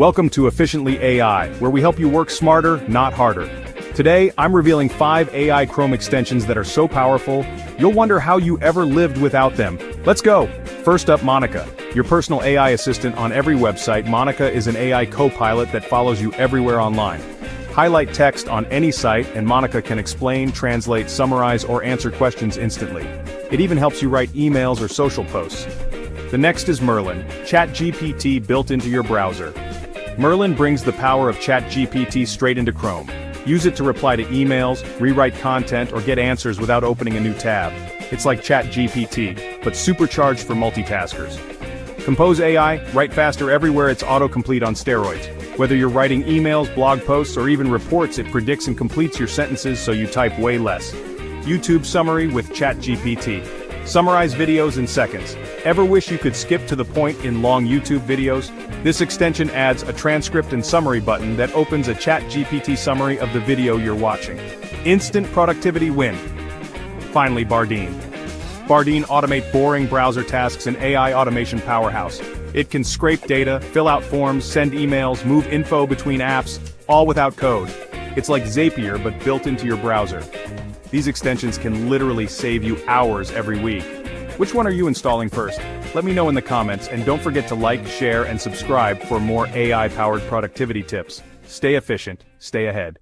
Welcome to Efficiently AI, where we help you work smarter, not harder. Today, I'm revealing five AI Chrome extensions that are so powerful, you'll wonder how you ever lived without them. Let's go! First up, Monica. Your personal AI assistant on every website, Monica is an AI co-pilot that follows you everywhere online. Highlight text on any site and Monica can explain, translate, summarize, or answer questions instantly. It even helps you write emails or social posts. The next is Merlin, ChatGPT built into your browser. Merlin brings the power of ChatGPT straight into Chrome. Use it to reply to emails, rewrite content, or get answers without opening a new tab. It's like ChatGPT, but supercharged for multitaskers. Compose AI, write faster everywhere it's autocomplete on steroids. Whether you're writing emails, blog posts, or even reports, it predicts and completes your sentences so you type way less. YouTube summary with ChatGPT. Summarize videos in seconds. Ever wish you could skip to the point in long YouTube videos? This extension adds a transcript and summary button that opens a ChatGPT summary of the video you're watching. Instant productivity win. Finally, Bardeen. Bardeen automate boring browser tasks in AI automation powerhouse. It can scrape data, fill out forms, send emails, move info between apps, all without code. It's like Zapier but built into your browser. These extensions can literally save you hours every week. Which one are you installing first? Let me know in the comments and don't forget to like, share, and subscribe for more AI-powered productivity tips. Stay efficient, stay ahead.